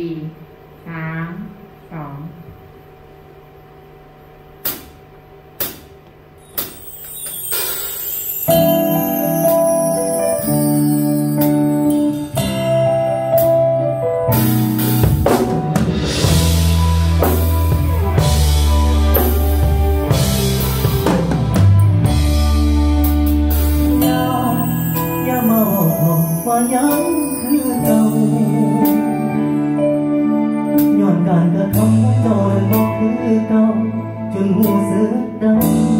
สี่สามสองวันยัง đời